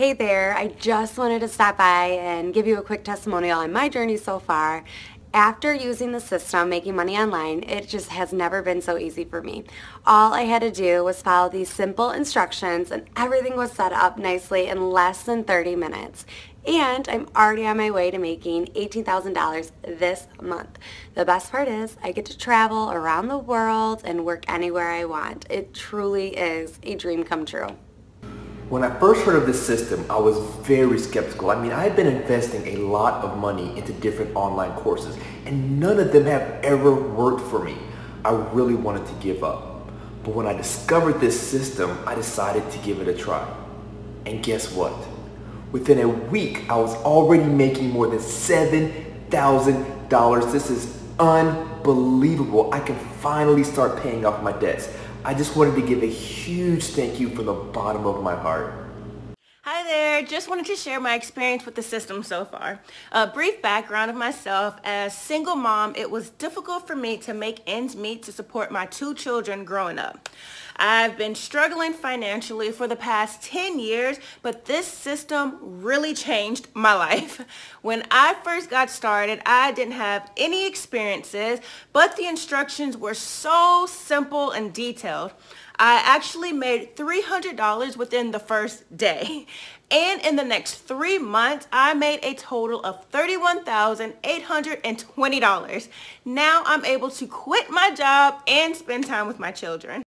Hey there, I just wanted to stop by and give you a quick testimonial on my journey so far. After using the system, making money online, it just has never been so easy for me. All I had to do was follow these simple instructions and everything was set up nicely in less than 30 minutes. And I'm already on my way to making $18,000 this month. The best part is I get to travel around the world and work anywhere I want. It truly is a dream come true. When I first heard of this system, I was very skeptical. I mean, I had been investing a lot of money into different online courses, and none of them have ever worked for me. I really wanted to give up. But when I discovered this system, I decided to give it a try. And guess what? Within a week, I was already making more than $7,000. This is unbelievable. I can finally start paying off my debts. I just wanted to give a huge thank you from the bottom of my heart. Hi there, just wanted to share my experience with the system so far. A brief background of myself, as single mom, it was difficult for me to make ends meet to support my two children growing up. I've been struggling financially for the past 10 years, but this system really changed my life. When I first got started, I didn't have any experiences, but the instructions were so simple and detailed. I actually made $300 within the first day. And in the next three months, I made a total of $31,820. Now I'm able to quit my job and spend time with my children.